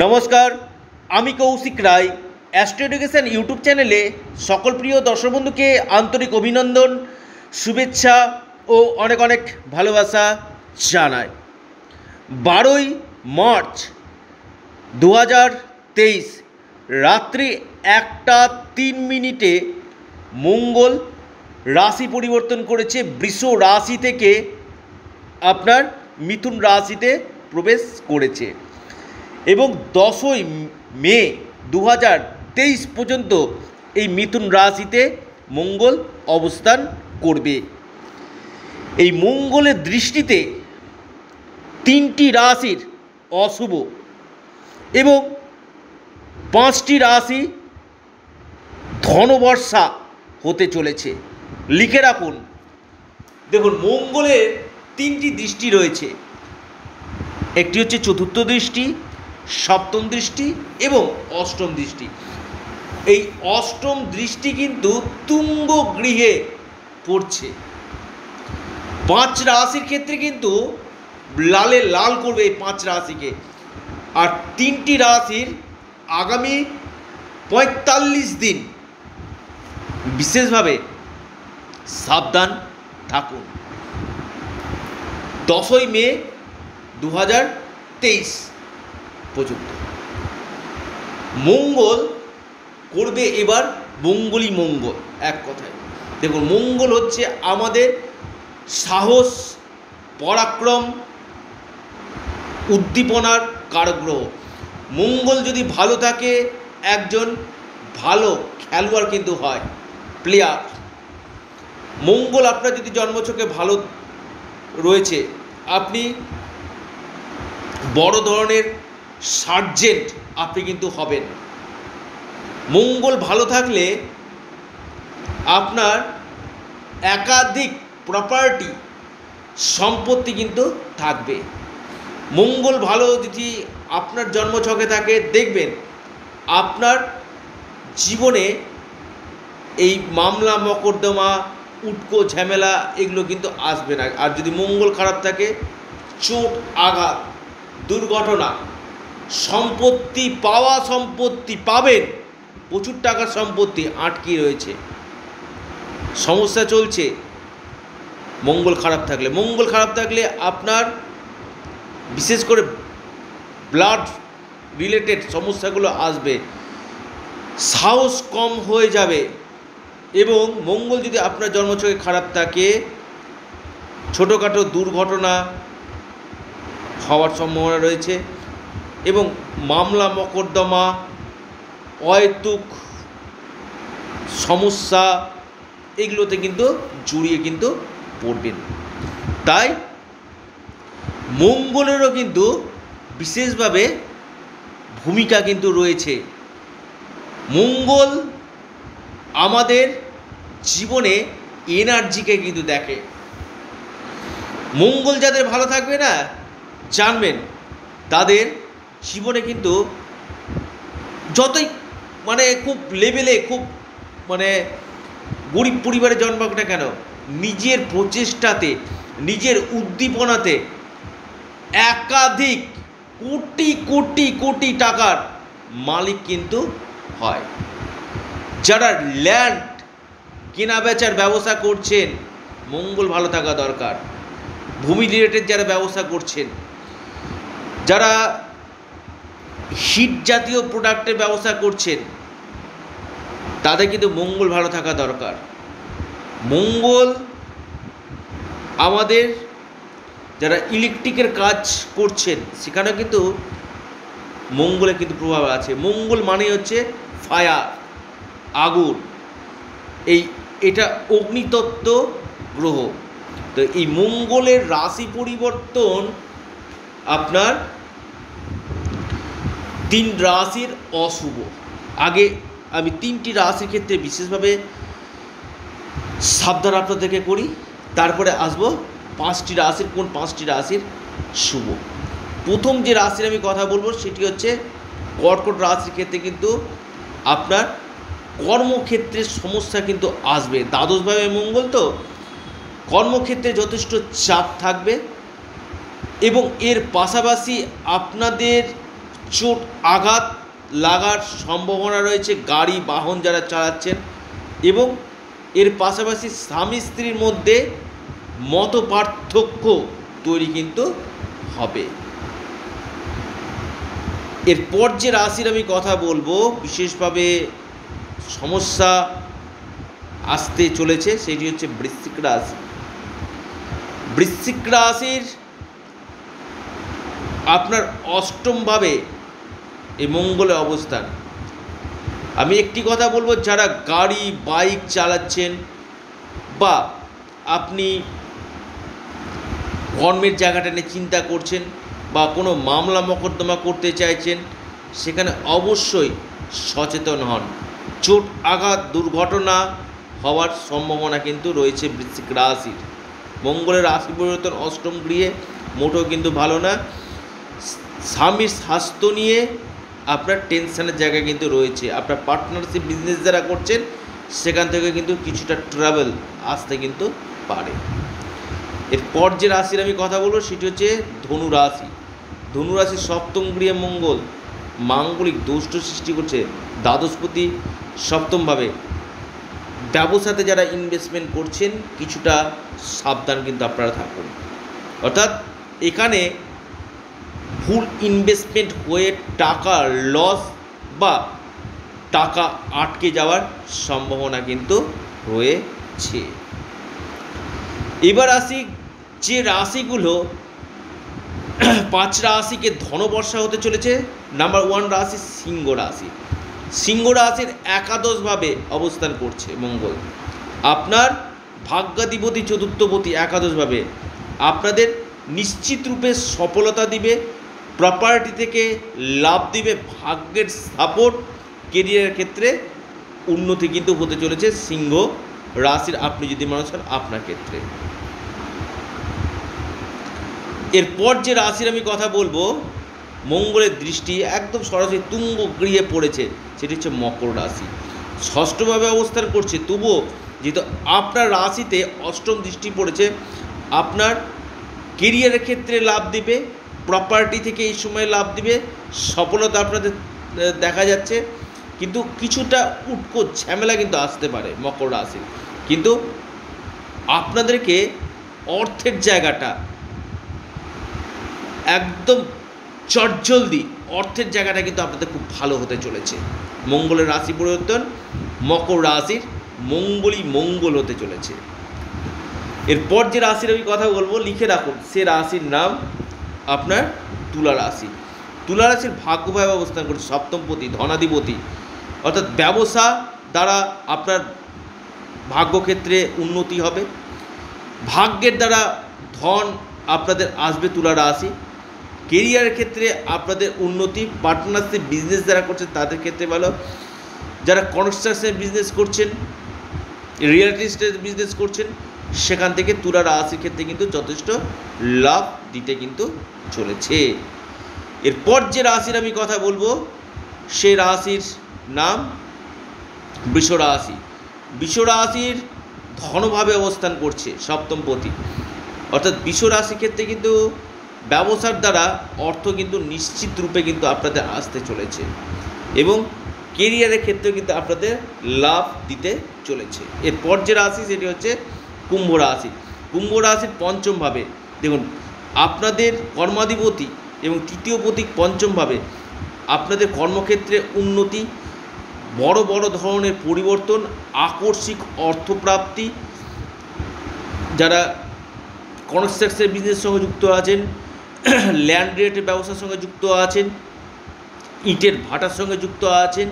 নমস্কার, আমি Koushik Roy. Astro education YouTube চ্যানেলে সকল প্রিয় দর্শক বন্ধুকে আন্তরিক অভিনন্দন, শুভেচ্ছা ও অনেক অনেক ভালোবাসা জানায় বারোই মার্চ দু তেইশ, রাত্রি একটা তিন মিনিটে মঙ্গল রাশি পরিবর্তন করেছে। বৃষ রাশি থেকে আপনার মিথুন রাশিতে প্রবেশ করেছে। এবং দশই মে দু হাজার তেইশ পর্যন্ত এই মিথুন রাশিতে মঙ্গল অবস্থান করবে। এই মঙ্গলের দৃষ্টিতে তিনটি রাশির অশুভ এবং পাঁচটি রাশি ধনবর্ষা হতে চলেছে। লিখে রাখুন। দেখুন, মঙ্গলের তিনটি দৃষ্টি রয়েছে। একটি হচ্ছে চতুর্থ দৃষ্টি সপ্তম দৃষ্টি এবং অষ্টম দৃষ্টি। এই অষ্টম দৃষ্টি কিন্তু তুঙ্গ গৃহে পড়ছে। পাঁচ রাশির ক্ষেত্রে কিন্তু লালে লাল করবে এই পাঁচ রাশিকে। আর তিনটি রাশির আগামী পঁয়তাল্লিশ দিন বিশেষভাবে সাবধান থাকুন। দশই মে দু হাজার তেইশ। পর্যন্ত মঙ্গল করবে এবার মঙ্গলই মঙ্গল, এক কথায়। দেখুন, মঙ্গল হচ্ছে আমাদের সাহস, পরাক্রম, উদ্দীপনার কারগ্রহ। মঙ্গল যদি ভালো থাকে, একজন ভালো খেলোয়াড় কিন্তু হয় প্লেয়ার মঙ্গল আপনার যদি জন্মছকে ভালো রয়েছে, আপনি বড় ধরনের সার্জেন্ট আপনি কিন্তু হবেন। মঙ্গল ভালো থাকলে আপনার একাধিক প্রপার্টি সম্পত্তি কিন্তু থাকবে। মঙ্গল ভালো যদি আপনার জন্মছকে থাকে, দেখবেন আপনার জীবনে এই মামলা, মকদ্দমা, উটকো, ঝামেলা এগুলো কিন্তু আসবে না। আর যদি মঙ্গল খারাপ থাকে, চোট, আঘাত, দুর্ঘটনা সম্পত্তি পাওয়া সম্পত্তি পাবেন, প্রচুর টাকার সম্পত্তি আটকে রয়েছে। সমস্যা চলছে। মঙ্গল খারাপ থাকলে, মঙ্গল খারাপ থাকলে আপনার বিশেষ করে ব্লাড রিলেটেড সমস্যাগুলো আসবে। সাহস কম হয়ে যাবে এবং মঙ্গল যদি আপনার জন্মছকে খারাপ থাকে, ছোটোখাটো দুর্ঘটনা হওয়ার সম্ভাবনা রয়েছে। এবং মামলা মকদ্দমা অয়তুক সমস্যা এগুলোতে কিন্তু জড়িয়ে কিন্তু পড়বেন। তাই মঙ্গলেরও কিন্তু বিশেষভাবে ভূমিকা কিন্তু রয়েছে। মঙ্গল আমাদের জীবনে এনার্জিকে কিন্তু দেখে। মঙ্গল যাদের ভালো থাকবে না, জানবেন, তাদের জীবনে কিন্তু যতই মানে খুব লেভেলে খুব মানে গরিব পরিবারে জন্মাক না কেন, নিজের প্রচেষ্টাতে, নিজের উদ্দীপনাতে একাধিক কোটি কোটি কোটি টাকার মালিক কিন্তু হয়। যারা ল্যান্ড কেনা বেচার ব্যবসা করছেন, মঙ্গল ভালো থাকা দরকার। ভূমি রিলেটেড যারা ব্যবসা করছেন, যারা হিট জাতীয় প্রোডাক্টের ব্যবসা করছেন। তাদের কিন্তু মঙ্গল ভালো থাকা দরকার। মঙ্গল আমাদের যারা ইলেকট্রিকের কাজ করছেন সেখানে কিন্তু মঙ্গলের কিন্তু প্রভাব আছে। মঙ্গল মানে হচ্ছে ফায়ার আগুন। এই, এটা অগ্নিতত্ত্ব গ্রহ। তো এই মঙ্গলের রাশি পরিবর্তন আপনার তিন রাশির অশুভ। আগে আমি তিনটি রাশির ক্ষেত্রে বিশেষভাবে সাবধান আপনাদেরকে করি। তারপরে আসব পাঁচটি রাশির, কোন পাঁচটি রাশির শুভ। প্রথম যে রাশির আমি কথা বলব সেটি হচ্ছে কর্কট রাশির ক্ষেত্রে কিন্তু আপনার কর্মক্ষেত্রে সমস্যা কিন্তু আসবে। দ্বাদশভাবে মঙ্গল তো। কর্মক্ষেত্রে যথেষ্ট চাপ থাকবে এবং এর পাশাপাশি আপনাদের চোট, আঘাত লাগার সম্ভাবনা রয়েছে, গাড়ি, বাহন যারা চালাচ্ছেন এবং এর পাশাপাশি স্বামী স্ত্রীর মধ্যে মত পার্থক্য তৈরি কিন্তু হবে। এরপর যে রাশির আমি কথা বলব, বিশেষভাবে সমস্যা আসতে চলেছে, সেটি হচ্ছে বৃশ্চিক রাশি। বৃশ্চিক রাশির আপনার অষ্টমভাবে এই মঙ্গলের অবস্থান। আমি একটি কথা বলব, যারা গাড়ি, বাইক চালাচ্ছেন বা আপনি কর্মের জায়গাটা নিয়ে চিন্তা করছেন বা কোনো মামলা মকদ্দমা করতে চাইছেন, সেখানে অবশ্যই সচেতন হন। চোট আঘাত দুর্ঘটনা হওয়ার সম্ভাবনা কিন্তু রয়েছে বৃশ্চিক রাশির। মঙ্গলের রাশি পরিবর্তন অষ্টম গৃহে মোটেও কিন্তু ভালো না। স্বামীর স্বাস্থ্য নিয়ে আপনার টেনশনের জায়গা কিন্তু রয়েছে। আপনার পার্টনারশিপ বিজনেস যারা করছেন, সেখান থেকে কিন্তু কিছুটা ট্রাভেল আসতে কিন্তু পারে। এরপর যে রাশির আমি কথা বলব, সেটি হচ্ছে ধনু রাশি। ধনু রাশির সপ্তম গৃহে মঙ্গল, মাঙ্গলিক দুষ্ট সৃষ্টি করছে দ্বাদশপতি সপ্তমভাবে। ব্যবসাতে যারা ইনভেস্টমেন্ট করছেন, কিছুটা সাবধান কিন্তু আপনারা থাকুন। অর্থাৎ এখানে ভুল ইনভেস্টমেন্ট হয়ে টাকা লস বা টাকা আটকে যাওয়ার সম্ভাবনা কিন্তু রয়েছে। এবার আসি যে রাশিগুলো, পাঁচ রাশিকে ধনবর্ষা হতে চলেছে। নাম্বার ওয়ান রাশি সিংহ রাশি। সিংহ রাশির একাদশভাবে অবস্থান করছে মঙ্গল। আপনার ভাগ্যাধিপতি চতুর্থপতি একাদশভাবে আপনাদের নিশ্চিত রূপে সফলতা দিবে। প্রপার্টি থেকে লাভ দিবে ভাগ্যের সাপোর্ট কেরিয়ারের ক্ষেত্রে উন্নতি কিন্তু হতে চলেছে সিংহ রাশির আপনি যদি মানুষ হন আপনার ক্ষেত্রে। এরপর যে রাশির আমি কথা বলব, মঙ্গলের দৃষ্টি একদম সরাসরি তুঙ্গ গৃহে পড়েছে, সেটি হচ্ছে মকর রাশি। ষষ্ঠভাবে অবস্থান করছে, তবুও যেহেতু আপনার রাশিতে অষ্টম দৃষ্টি পড়েছে, আপনার কেরিয়ারের ক্ষেত্রে লাভ দিবে প্রপার্টি থেকে এই সময় লাভ দিবে, সফলতা আপনাদের দেখা যাচ্ছে। কিন্তু কিছুটা উটকো ঝামেলা কিন্তু আসতে পারে মকর রাশি। কিন্তু আপনাদেরকে অর্থের জায়গাটা একদম চটজলদি অর্থের জায়গাটা কিন্তু আপনাদের খুব ভালো হতে চলেছে। মঙ্গলের রাশি পরিবর্তন, মকর রাশির মঙ্গলই মঙ্গল হতে চলেছে। এরপর যে রাশির আমি কথা বলব, লিখে রাখুন, সে রাশির নাম আপনার তুলা রাশি। তুলা রাশির ভাগ্যভাবে অবস্থান করছে সপ্তমপতি, ধনাধিপতি। অর্থাৎ ব্যবসা দ্বারা আপনার ভাগ্যক্ষেত্রে উন্নতি হবে। ভাগ্যের দ্বারা ধন আপনাদের আসবে তুলা রাশি। কেরিয়ারের ক্ষেত্রে আপনাদের উন্নতি, পার্টনারশিপ, বিজনেস যারা করছেন তাদের ক্ষেত্রে ভালো। যারা কনস্ট্রাকশন বিজনেস করছেন রিয়েল এস্টেট বিজনেস করছেন সেখান থেকে তুলা রাশির ক্ষেত্রে কিন্তু যথেষ্ট লাভ দিতে কিন্তু চলেছে। এরপর যে রাশির আমি কথা বলব, সে রাশির নাম বৃষ রাশি। বৃষ রাশির ধনভাবে অবস্থান করছে সপ্তমপতি অর্থাৎ বৃষ রাশির ক্ষেত্রে কিন্তু ব্যবসার দ্বারা অর্থ কিন্তু নিশ্চিত রূপে কিন্তু আপনাদের আসতে চলেছে এবং কেরিয়ারের ক্ষেত্রে কিন্তু আপনাদের লাভ দিতে চলেছে। এরপর যে রাশি, সেটি হচ্ছে কুম্ভ রাশি। কুম্ভ রাশির পঞ্চমভাবে দেখুন, আপনাদের কর্মাধিপতি এবং তৃতীয় প্রতীক পঞ্চমভাবে আপনাদের কর্মক্ষেত্রে উন্নতি, বড় বড় ধরনের পরিবর্তন, আকস্মিক অর্থপ্রাপ্তি, যারা কনস্ট্রাকশন বিজনেসের সঙ্গে যুক্ত আছেন ল্যান্ড রেটের ব্যবসার সঙ্গে যুক্ত আছেন, ইটের ভাটার সঙ্গে যুক্ত আছেন,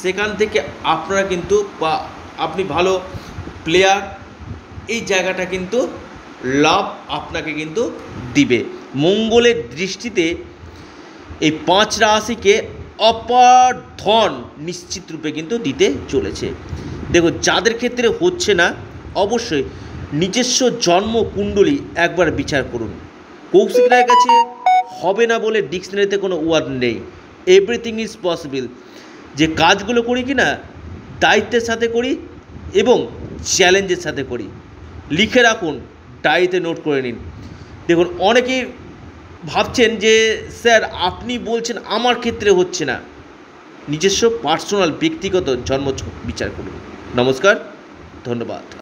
সেখান থেকে আপনারা কিন্তু বা আপনি ভালো প্লেয়ার এই জায়গাটা কিন্তু লাভ আপনাকে কিন্তু দিবে। মঙ্গলের দৃষ্টিতে এই পাঁচ রাশিকে অপার ধন নিশ্চিত রূপে কিন্তু দিতে চলেছে। দেখো, যাদের ক্ষেত্রে হচ্ছে না, অবশ্যই নিজস্ব জন্ম কুণ্ডলী একবার বিচার করুন। কৌশিক রায়ের কাছে হবে না বলে ডিকশনারিতে কোনো ওয়ার্ড নেই। এভরিথিং ইজ পসিবল যে কাজগুলো করি কি না দায়িত্বের সাথে করি এবং চ্যালেঞ্জের সাথে করি। লিখে রাখুন, ডায়েরিতে নোট করে নিন। দেখুন, অনেকেই ভাবছেন যে, স্যার, আপনি বলছেন আমার ক্ষেত্রে হচ্ছে না। নিজস্ব পার্সোনাল ব্যক্তিগত জন্ম বিচার করুন। নমস্কার, ধন্যবাদ।